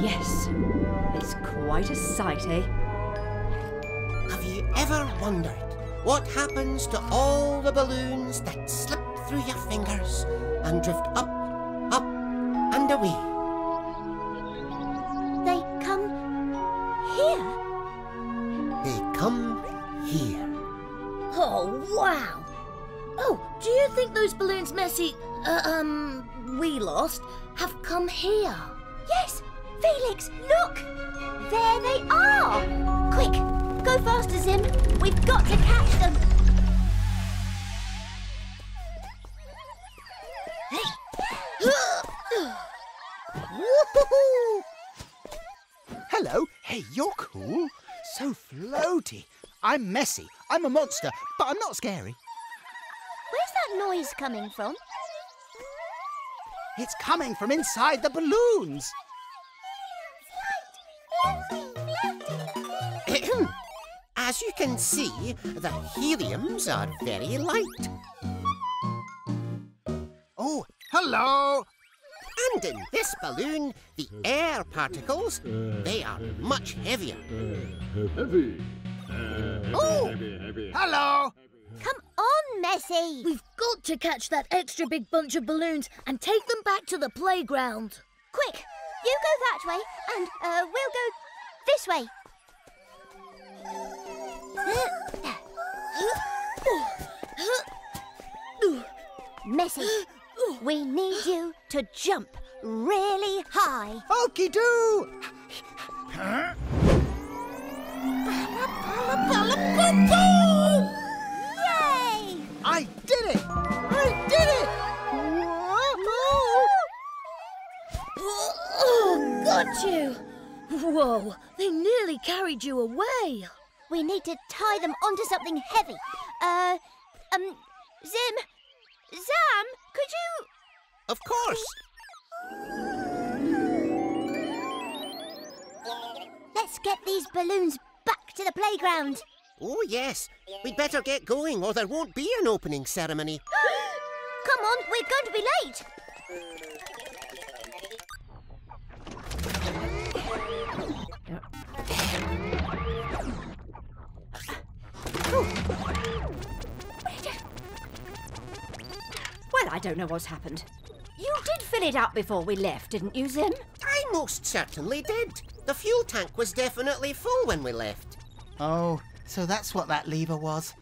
Yes, it's quite a sight, eh? Have you ever wondered what happens to all the balloons that slip through your fingers and drift up, up, and away? They come here. They come here. Oh, wow. Oh, do you think those balloons Messy, uh, um, we lost, have come here? Yes, Felix, look! There they are! Quick, go faster, Zim. We've got to catch them. Hello. Hey, you're cool. So floaty. I'm messy. I'm a monster, but I'm not scary. Where's that noise coming from? It's coming from inside the balloons. As you can see, the heliums are very light. Oh, hello. And in this balloon, the air particles, they are much heavier. Heavy. Oh, hello. Come on, Messy. We've got to catch that extra big bunch of balloons and take them back to the playground. Quick, you go that way, and uh, we'll go this way. Messy, we need you to jump really high. Okie doo. Yay! I did it. I did it. Oh, got you! Whoa, they nearly carried you away. We need to tie them onto something heavy. Uh, um, Zim, Zam, could you? Of course. Let's get these balloons back to the playground. Oh, yes. We'd better get going or there won't be an opening ceremony. Come on, we're going to be late. I don't know what's happened. You did fill it up before we left, didn't you, Zim? I most certainly did. The fuel tank was definitely full when we left. Oh, so that's what that lever was.